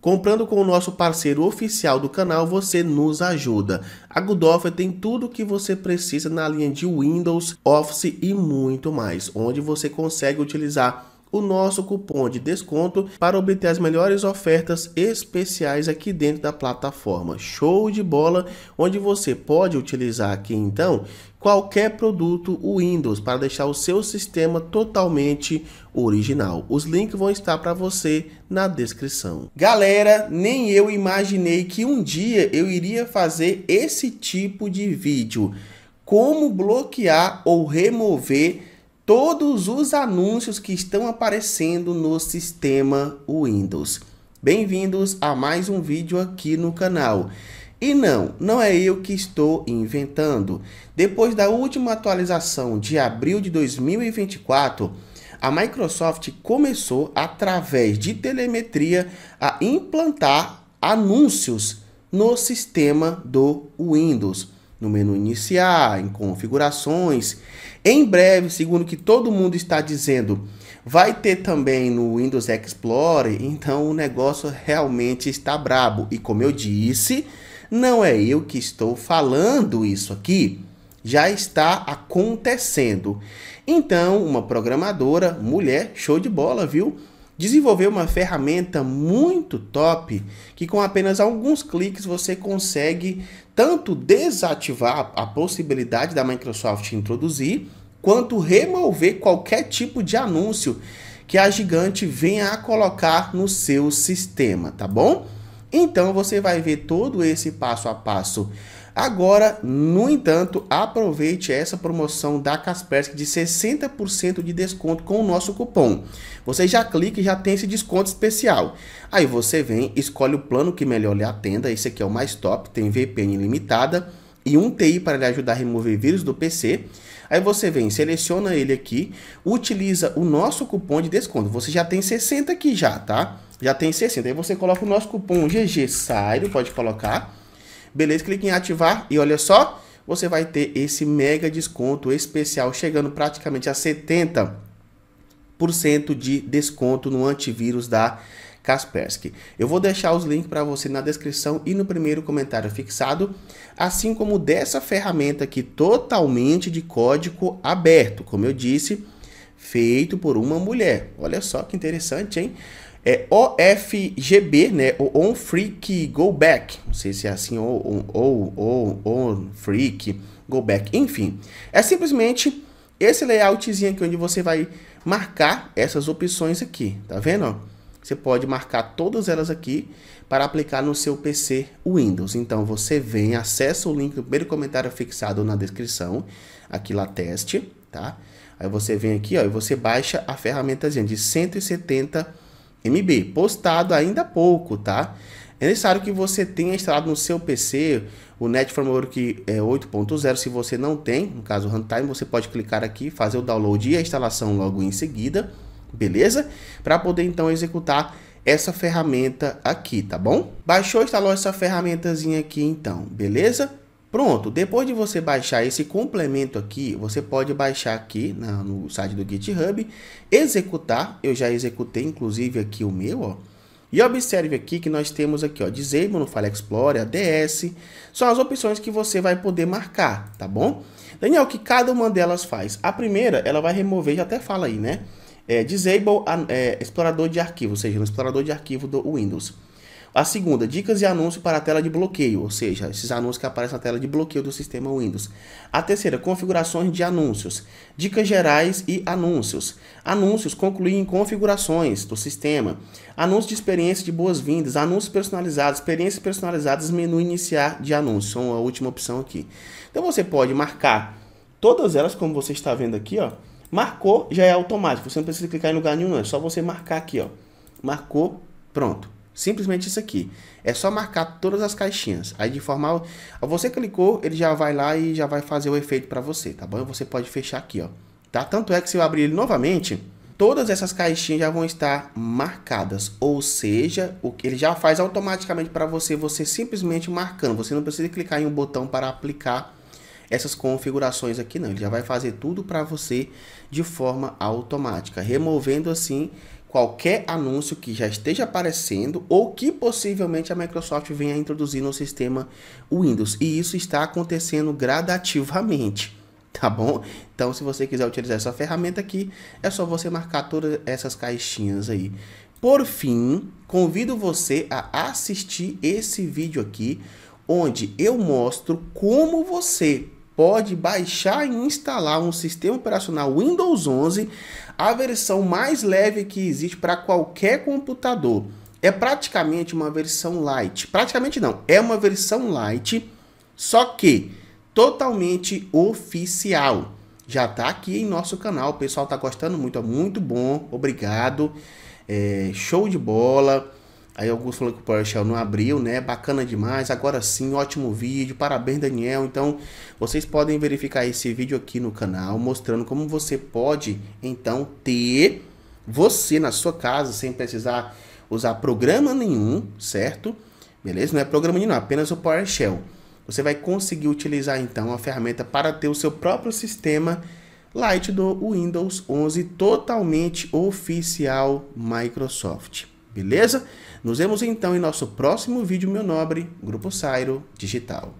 Comprando com o nosso parceiro oficial do canal, você nos ajuda. A Good Offer tem tudo o que você precisa na linha de Windows, Office e muito mais, onde você consegue utilizar o nosso cupom de desconto para obter as melhores ofertas especiais aqui dentro da plataforma. Show de bola, onde você pode utilizar aqui então qualquer produto Windows para deixar o seu sistema totalmente original. Os links vão estar para você na descrição. Galera, nem eu imaginei que um dia eu iria fazer esse tipo de vídeo. Como bloquear ou remover todos os anúncios que estão aparecendo no sistema Windows. Bem-vindos a mais um vídeo aqui no canal. E não, não é eu que estou inventando. Depois da última atualização de abril de 2024, a Microsoft começou, através de telemetria, a implantar anúncios no sistema do Windows no menu iniciar, em configurações. Em breve, segundo o que todo mundo está dizendo, vai ter também no Windows Explorer, então o negócio realmente está brabo. E como eu disse, não é eu que estou falando isso aqui, já está acontecendo. Então, uma programadora, mulher, show de bola, viu? desenvolveu uma ferramenta muito top que com apenas alguns cliques você consegue tanto desativar a possibilidade da Microsoft introduzir, quanto remover qualquer tipo de anúncio que a gigante venha a colocar no seu sistema, tá bom? Então você vai ver todo esse passo a passo Agora, no entanto, aproveite essa promoção da Kaspersky de 60% de desconto com o nosso cupom. Você já clica e já tem esse desconto especial. Aí você vem, escolhe o plano que melhor lhe atenda. Esse aqui é o mais top, tem VPN ilimitada e um TI para lhe ajudar a remover vírus do PC. Aí você vem, seleciona ele aqui, utiliza o nosso cupom de desconto. Você já tem 60 aqui já, tá? Já tem 60. Aí você coloca o nosso cupom GG Sairo, pode colocar Beleza? Clique em ativar e olha só, você vai ter esse mega desconto especial chegando praticamente a 70% de desconto no antivírus da Kaspersky. Eu vou deixar os links para você na descrição e no primeiro comentário fixado, assim como dessa ferramenta aqui totalmente de código aberto, como eu disse, feito por uma mulher. Olha só que interessante, hein? É OFGB, né? O On Freak Go Back. Não sei se é assim, ou ou ou On Freak Go Back. Enfim, é simplesmente esse layoutzinho aqui onde você vai marcar essas opções aqui, tá vendo? Você pode marcar todas elas aqui para aplicar no seu PC Windows. Então você vem, acessa o link do primeiro comentário fixado na descrição, aqui lá teste, tá? Aí você vem aqui, ó, e você baixa a ferramentazinha de 170 MB, postado ainda há pouco, tá? É necessário que você tenha instalado no seu PC o Net Framework 8.0. É, se você não tem, no caso Runtime, você pode clicar aqui, fazer o download e a instalação logo em seguida, beleza? Para poder então executar essa ferramenta aqui, tá bom? Baixou, instalou essa ferramentazinha aqui então, beleza? Pronto, depois de você baixar esse complemento aqui, você pode baixar aqui na, no site do GitHub, executar, eu já executei inclusive aqui o meu, ó, e observe aqui que nós temos aqui, ó, Disable no File Explorer, ADS, são as opções que você vai poder marcar, tá bom? Daniel, o que cada uma delas faz? A primeira, ela vai remover, já até fala aí, né? É, disable é, explorador de arquivo, ou seja, no explorador de arquivo do Windows. A segunda, dicas e anúncios para a tela de bloqueio, ou seja, esses anúncios que aparecem na tela de bloqueio do sistema Windows. A terceira, configurações de anúncios, dicas gerais e anúncios. Anúncios concluem configurações do sistema. Anúncios de experiência de boas-vindas, anúncios personalizados, experiências personalizadas, menu iniciar de anúncios, são a última opção aqui. Então você pode marcar todas elas, como você está vendo aqui, ó. Marcou, já é automático, você não precisa clicar em lugar nenhum, não. é só você marcar aqui, ó. Marcou, pronto. Simplesmente isso aqui. É só marcar todas as caixinhas. Aí de forma... Você clicou, ele já vai lá e já vai fazer o efeito para você, tá bom? Você pode fechar aqui, ó. Tá? Tanto é que se eu abrir ele novamente, todas essas caixinhas já vão estar marcadas. Ou seja, o que ele já faz automaticamente para você, você simplesmente marcando. Você não precisa clicar em um botão para aplicar essas configurações aqui não. Ele já vai fazer tudo para você de forma automática, removendo assim qualquer anúncio que já esteja aparecendo ou que possivelmente a Microsoft venha introduzir no sistema Windows. E isso está acontecendo gradativamente, tá bom? Então, se você quiser utilizar essa ferramenta aqui, é só você marcar todas essas caixinhas aí. Por fim, convido você a assistir esse vídeo aqui, onde eu mostro como você pode baixar e instalar um sistema operacional Windows 11, a versão mais leve que existe para qualquer computador. É praticamente uma versão light. Praticamente não, é uma versão light, só que totalmente oficial. Já está aqui em nosso canal, o pessoal está gostando muito, é muito bom, obrigado. É, show de bola. Aí alguns falou que o PowerShell não abriu, né? Bacana demais. Agora sim, ótimo vídeo. Parabéns, Daniel. Então, vocês podem verificar esse vídeo aqui no canal, mostrando como você pode, então, ter você na sua casa, sem precisar usar programa nenhum, certo? Beleza? Não é programa nenhum, apenas o PowerShell. Você vai conseguir utilizar, então, a ferramenta para ter o seu próprio sistema Lite do Windows 11 totalmente oficial Microsoft. Beleza? Nos vemos então em nosso próximo vídeo, meu nobre Grupo Sairo Digital.